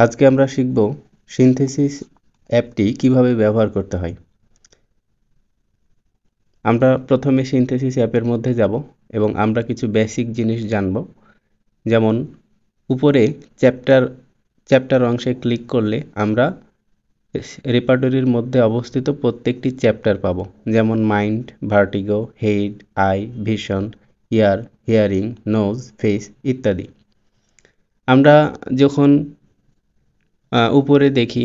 আজকে আমরা শিখব সিনথেসিস অ্যাপটি কীভাবে ব্যবহার করতে হয়। আমরা প্রথমে সিনথেসিস অ্যাপের মধ্যে যাব এবং আমরা কিছু বেসিক জিনিস জানব। যেমন, উপরে চ্যাপ্টার চ্যাপ্টার অংশে ক্লিক করলে আমরা রেপার্টরির মধ্যে অবস্থিত প্রত্যেকটি চ্যাপ্টার পাব। যেমন mind vertigo head eye vision ear hearing nose face ইত্যাদি। আমরা যখন উপরে দেখি।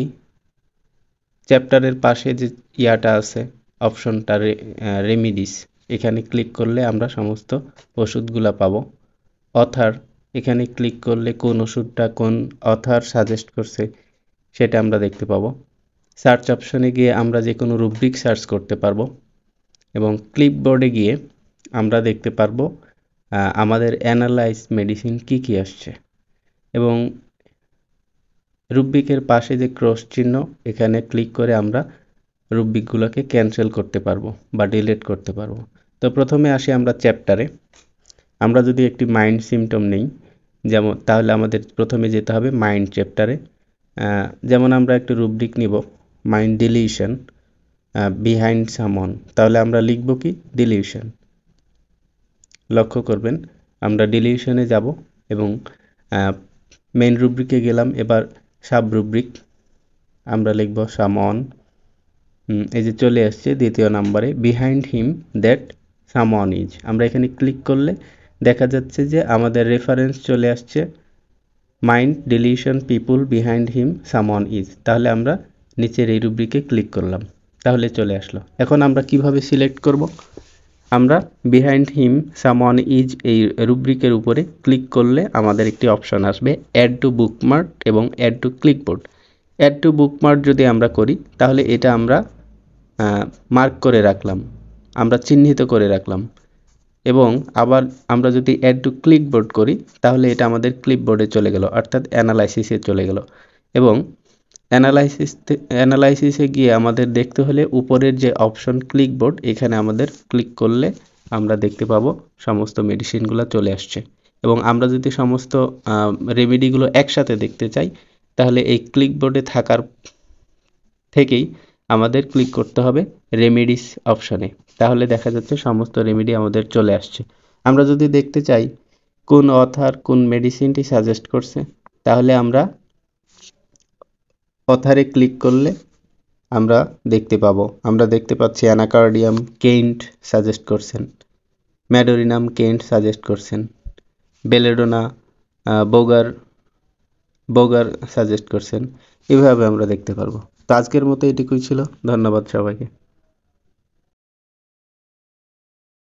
চ্যাপ্টারের পাশে যে ইয়াটা আছে অপশনটা রেমিডিস এখানে ক্লিক করলে আমরা সমস্ত ওষুধগুলো পাবো। অথার এখানে ক্লিক করলে কোন ওষুধটা কোন অথার সাজেস্ট করছে, সেটা আমরা দেখতে পাবো। সার্চ অপশনে গিয়ে আমরা যে কোনো রুব্রিক সার্চ করতে পারব এবং ক্লিপবোর্ডে গিয়ে আমরা দেখতে পারব আমাদের অ্যানালাইজ মেডিসিন কি কি আসছে। এবং রুব্বিকের পাশে যে ক্রস চিহ্ন, এখানে ক্লিক করে আমরা রুব্বিকগুলোকে ক্যান্সেল করতে পারব বা ডিলিট করতে পারব। তো প্রথমে আসি আমরা চ্যাপ্টারে। আমরা যদি একটি মাইন্ড সিমটম নেই, যেমন তাহলে আমাদের প্রথমে যেতে হবে মাইন্ড চ্যাপ্টারে। যেমন আমরা একটু রুব্রিক নিব, মাইন্ড ডিলিউশন বিহাইন্ড সামন, তাহলে আমরা লিখব কি? ডিলিউশন। লক্ষ্য করবেন, আমরা ডিলিউশনে যাব এবং মেন রুব্রিকে গেলাম, এবার সাব রুব্রিক আমরা লিখব সামন এই যে চলে আসছে দ্বিতীয় নাম্বারে। Behind him that someone is আমরা এখানে ক্লিক করলে দেখা যাচ্ছে যে আমাদের রেফারেন্স চলে আসছে। Mind delusion people behind him someone is তাহলে আমরা নিচের এই রুব্রিকে ক্লিক করলাম। তাহলে চলে আসলো। এখন আমরা কীভাবে সিলেক্ট করব? আমরা বিহাইন্ড হিম সামন ইজ এই রুব্রিকের উপরে ক্লিক করলে আমাদের একটি অপশন আসবে অ্যাড টু বুকমার্ক এবং add to clipboard add to bookmark যদি আমরা করি, তাহলে এটা আমরা মার্ক করে রাখলাম, আমরা চিহ্নিত করে রাখলাম। এবং আবার আমরা যদি অ্যাড টু ক্লিকবোর্ড করি, তাহলে এটা আমাদের ক্লিপবোর্ডে চলে গেল, অর্থাৎ অ্যানালাইসিসে চলে গেল। এবং অ্যানালাইসিস অ্যানালাইসিসে গিয়ে আমাদের দেখতে হলে উপরের যে অপশন ক্লিকবোর্ড, এখানে আমাদের ক্লিক করলে আমরা দেখতে পাবো সমস্ত মেডিসিনগুলো চলে আসছে। এবং আমরা যদি সমস্ত রেমেডিগুলো একসাথে দেখতে চাই, তাহলে এই ক্লিকবোর্ডে থাকার থেকেই আমাদের ক্লিক করতে হবে রেমেডিস অপশানে। তাহলে দেখা যাচ্ছে সমস্ত রেমেডি আমাদের চলে আসছে। আমরা যদি দেখতে চাই কোন অথার কোন মেডিসিনটি সাজেস্ট করছে, তাহলে আমরা অথারে ক্লিক করলে আমরা দেখতে পাবো। আমরা দেখতে পাচ্ছি অ্যানাকার্ডিয়াম কেন্ট সাজেস্ট করছেন। ম্যাডোরিনাম কেন্ট সাজেস্ট করছেন। বেলেডোনা বোগার বোগার সাজেস্ট করছেন। এভাবে আমরা দেখতে পারব। তো আজকের মতো এটুকুই ছিল। ধন্যবাদ সবাইকে।